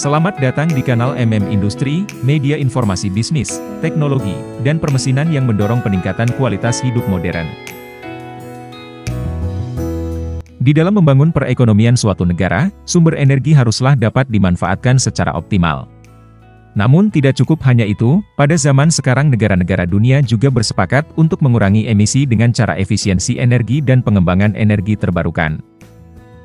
Selamat datang di kanal MM Industri, media informasi bisnis, teknologi, dan permesinan yang mendorong peningkatan kualitas hidup modern. Di dalam membangun perekonomian suatu negara, sumber energi haruslah dapat dimanfaatkan secara optimal. Namun tidak cukup hanya itu, pada zaman sekarang negara-negara dunia juga bersepakat untuk mengurangi emisi dengan cara efisiensi energi dan pengembangan energi terbarukan.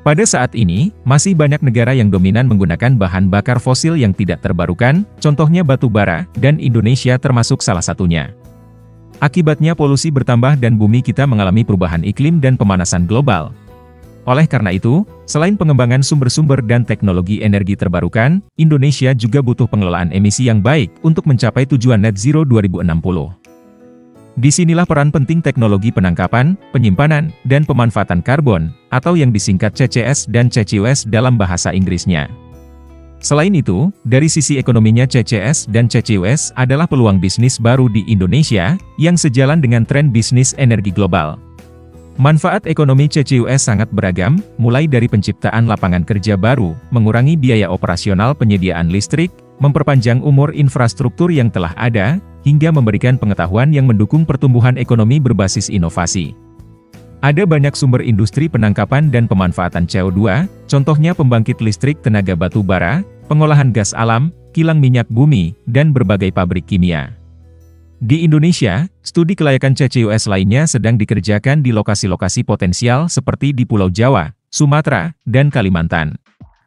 Pada saat ini, masih banyak negara yang dominan menggunakan bahan bakar fosil yang tidak terbarukan, contohnya batu bara, dan Indonesia termasuk salah satunya. Akibatnya polusi bertambah dan bumi kita mengalami perubahan iklim dan pemanasan global. Oleh karena itu, selain pengembangan sumber-sumber dan teknologi energi terbarukan, Indonesia juga butuh pengelolaan emisi yang baik untuk mencapai tujuan net zero 2060. Di sinilah peran penting teknologi penangkapan, penyimpanan, dan pemanfaatan karbon, atau yang disingkat CCS dan CCUS dalam bahasa Inggrisnya. Selain itu, dari sisi ekonominya CCS dan CCUS adalah peluang bisnis baru di Indonesia, yang sejalan dengan tren bisnis energi global. Manfaat ekonomi CCUS sangat beragam, mulai dari penciptaan lapangan kerja baru, mengurangi biaya operasional penyediaan listrik, memperpanjang umur infrastruktur yang telah ada, hingga memberikan pengetahuan yang mendukung pertumbuhan ekonomi berbasis inovasi. Ada banyak sumber industri penangkapan dan pemanfaatan CO2, contohnya pembangkit listrik tenaga batu bara, pengolahan gas alam, kilang minyak bumi, dan berbagai pabrik kimia. Di Indonesia, studi kelayakan CCUS lainnya sedang dikerjakan di lokasi-lokasi potensial seperti di Pulau Jawa, Sumatera, dan Kalimantan.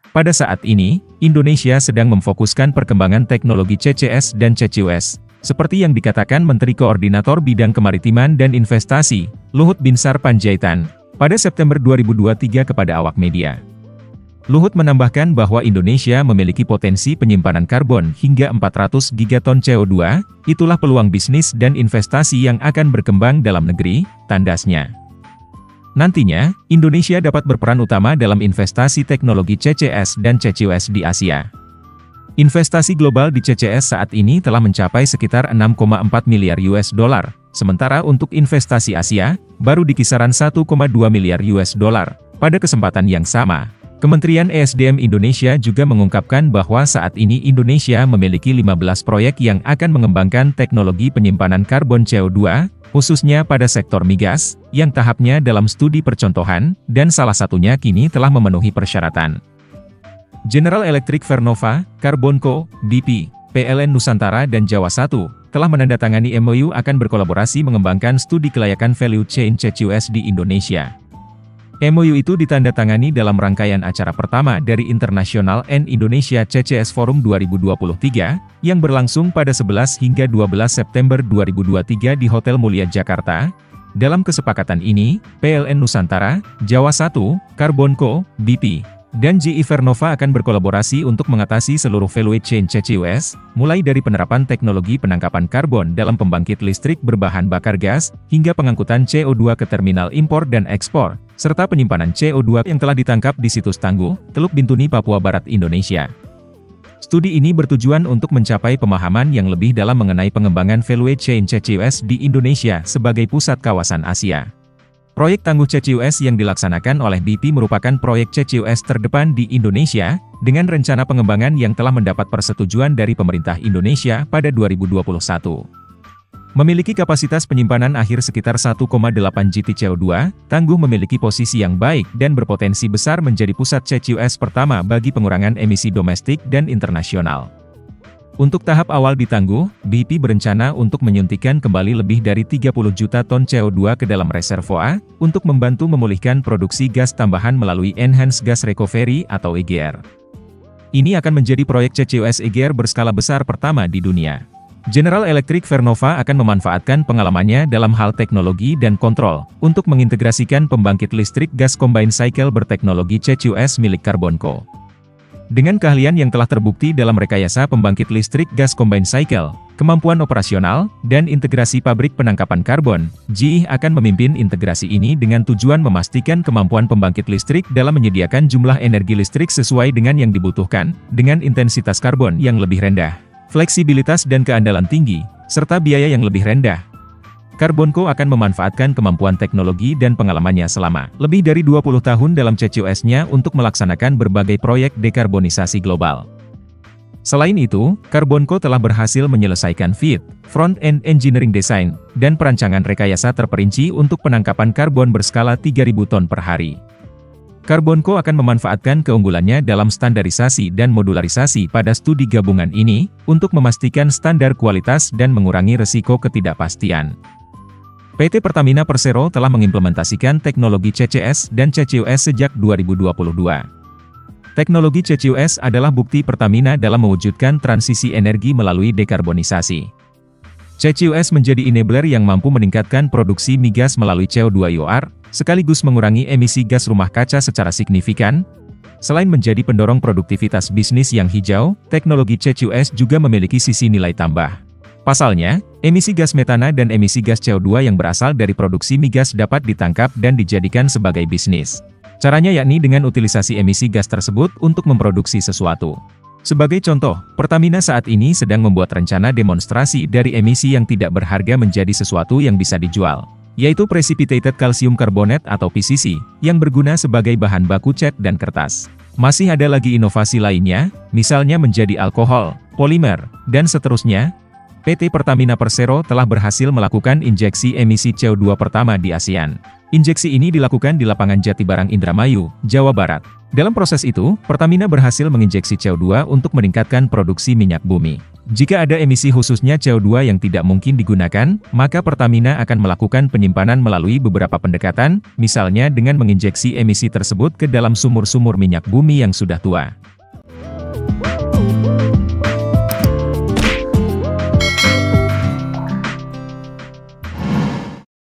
Pada saat ini, Indonesia sedang memfokuskan perkembangan teknologi CCS dan CCUS, seperti yang dikatakan Menteri Koordinator Bidang Kemaritiman dan Investasi, Luhut Binsar Panjaitan, pada September 2023 kepada awak media. Luhut menambahkan bahwa Indonesia memiliki potensi penyimpanan karbon hingga 400 gigaton CO2, itulah peluang bisnis dan investasi yang akan berkembang dalam negeri, tandasnya. Nantinya, Indonesia dapat berperan utama dalam investasi teknologi CCS dan CCUS di Asia. Investasi global di CCS saat ini telah mencapai sekitar 6,4 miliar US dollar, sementara untuk investasi Asia, baru di kisaran 1,2 miliar US dollar. Pada kesempatan yang sama, Kementerian ESDM Indonesia juga mengungkapkan bahwa saat ini Indonesia memiliki 15 proyek yang akan mengembangkan teknologi penyimpanan karbon CO2, khususnya pada sektor migas, yang tahapnya dalam studi percontohan, dan salah satunya kini telah memenuhi persyaratan. General Electric Vernova, Carbonco, BP, PLN Nusantara dan Jawa 1, telah menandatangani MOU akan berkolaborasi mengembangkan studi kelayakan value chain CCUS di Indonesia. MOU itu ditandatangani dalam rangkaian acara pertama dari International and Indonesia CCS Forum 2023, yang berlangsung pada 11 hingga 12 September 2023 di Hotel Mulia Jakarta. Dalam kesepakatan ini, PLN Nusantara, Jawa 1, Carbonco, BP, dan GE Vernova akan berkolaborasi untuk mengatasi seluruh value chain CCUS, mulai dari penerapan teknologi penangkapan karbon dalam pembangkit listrik berbahan bakar gas, hingga pengangkutan CO2 ke terminal impor dan ekspor, serta penyimpanan CO2 yang telah ditangkap di situs Tangguh, Teluk Bintuni, Papua Barat, Indonesia. Studi ini bertujuan untuk mencapai pemahaman yang lebih dalam mengenai pengembangan value chain CCUS di Indonesia sebagai pusat kawasan Asia. Proyek tangguh CCUS yang dilaksanakan oleh BP merupakan proyek CCUS terdepan di Indonesia, dengan rencana pengembangan yang telah mendapat persetujuan dari pemerintah Indonesia pada 2021. Memiliki kapasitas penyimpanan akhir sekitar 1,8 GT CO2, Tangguh memiliki posisi yang baik dan berpotensi besar menjadi pusat CCUS pertama bagi pengurangan emisi domestik dan internasional. Untuk tahap awal di Tangguh, BP berencana untuk menyuntikkan kembali lebih dari 30 juta ton CO2 ke dalam reservoir, untuk membantu memulihkan produksi gas tambahan melalui Enhanced Gas Recovery atau EGR. Ini akan menjadi proyek CCUS EGR berskala besar pertama di dunia. General Electric Vernova akan memanfaatkan pengalamannya dalam hal teknologi dan kontrol, untuk mengintegrasikan pembangkit listrik gas combined cycle berteknologi CCUS milik Carbonco. Dengan keahlian yang telah terbukti dalam rekayasa pembangkit listrik gas combined cycle, kemampuan operasional, dan integrasi pabrik penangkapan karbon, GE akan memimpin integrasi ini dengan tujuan memastikan kemampuan pembangkit listrik dalam menyediakan jumlah energi listrik sesuai dengan yang dibutuhkan, dengan intensitas karbon yang lebih rendah, fleksibilitas dan keandalan tinggi, serta biaya yang lebih rendah, Carbonco akan memanfaatkan kemampuan teknologi dan pengalamannya selama lebih dari 20 tahun dalam CCUS-nya untuk melaksanakan berbagai proyek dekarbonisasi global. Selain itu, Carbonco telah berhasil menyelesaikan FIT, Front-End Engineering Design, dan perancangan rekayasa terperinci untuk penangkapan karbon berskala 3000 ton per hari. Carbonco akan memanfaatkan keunggulannya dalam standarisasi dan modularisasi pada studi gabungan ini, untuk memastikan standar kualitas dan mengurangi resiko ketidakpastian. PT Pertamina Persero telah mengimplementasikan teknologi CCS dan CCUS sejak 2022. Teknologi CCUS adalah bukti Pertamina dalam mewujudkan transisi energi melalui dekarbonisasi. CCUS menjadi enabler yang mampu meningkatkan produksi migas melalui CO2-IOR, sekaligus mengurangi emisi gas rumah kaca secara signifikan. Selain menjadi pendorong produktivitas bisnis yang hijau, teknologi CCUS juga memiliki sisi nilai tambah. Pasalnya, emisi gas metana dan emisi gas CO2 yang berasal dari produksi migas dapat ditangkap dan dijadikan sebagai bisnis. Caranya yakni dengan utilisasi emisi gas tersebut untuk memproduksi sesuatu. Sebagai contoh, Pertamina saat ini sedang membuat rencana demonstrasi dari emisi yang tidak berharga menjadi sesuatu yang bisa dijual, yaitu Precipitated Calcium Carbonate atau PCC, yang berguna sebagai bahan baku cat dan kertas. Masih ada lagi inovasi lainnya, misalnya menjadi alkohol, polimer, dan seterusnya. PT Pertamina Persero telah berhasil melakukan injeksi emisi CO2 pertama di ASEAN. Injeksi ini dilakukan di lapangan Jatibarang Indramayu, Jawa Barat. Dalam proses itu, Pertamina berhasil menginjeksi CO2 untuk meningkatkan produksi minyak bumi. Jika ada emisi khususnya CO2 yang tidak mungkin digunakan, maka Pertamina akan melakukan penyimpanan melalui beberapa pendekatan, misalnya dengan menginjeksi emisi tersebut ke dalam sumur-sumur minyak bumi yang sudah tua.